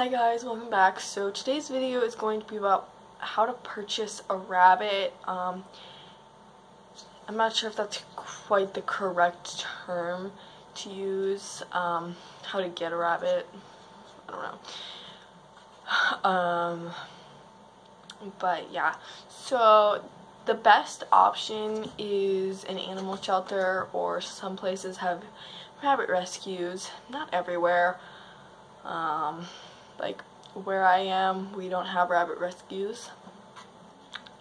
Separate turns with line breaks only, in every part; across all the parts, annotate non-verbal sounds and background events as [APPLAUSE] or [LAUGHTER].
Hi guys, welcome back. So today's video is going to be about how to purchase a rabbit. Um, I'm not sure if that's quite the correct term to use. Um, how to get a rabbit. I don't know. Um, but yeah, so the best option is an animal shelter or some places have rabbit rescues. Not everywhere. Um, like where I am, we don't have rabbit rescues.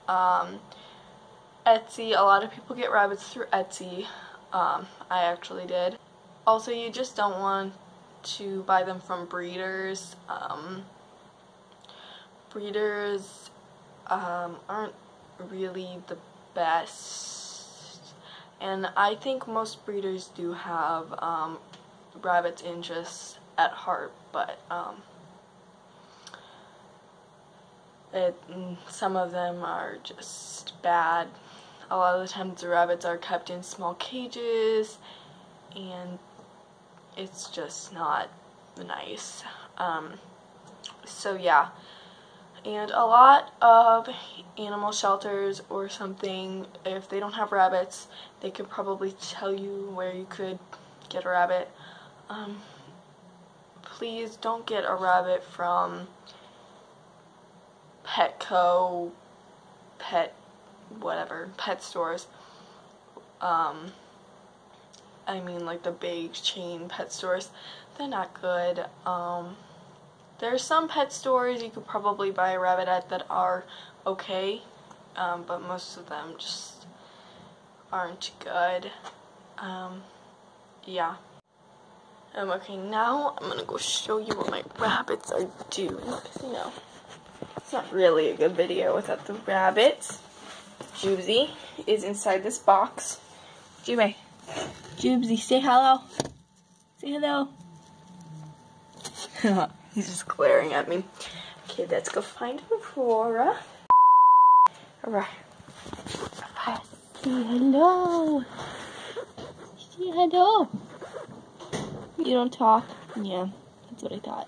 Um, Etsy, a lot of people get rabbits through Etsy. Um, I actually did. Also, you just don't want to buy them from breeders. Um, breeders um, aren't really the best. And I think most breeders do have um, rabbits' interests at heart, but um, it, some of them are just bad. A lot of the times the rabbits are kept in small cages and it's just not nice. Um, so yeah. And a lot of animal shelters or something, if they don't have rabbits, they could probably tell you where you could get a rabbit. Um, please don't get a rabbit from Petco, pet, whatever, pet stores. Um, I mean like the big chain pet stores. They're not good. Um, there's some pet stores you could probably buy a rabbit at that are okay, um, but most of them just aren't good. Um, yeah. Um, okay, now I'm gonna go show you what my rabbits are doing, you know, it's not really a good video without the rabbits. Jubesy is inside this box. Jube, Jubesy, say hello. Say hello. [LAUGHS] He's just glaring at me. Okay, let's go find Aurora. Alright. Say hello. Say hello. You don't talk? Yeah, that's what I thought.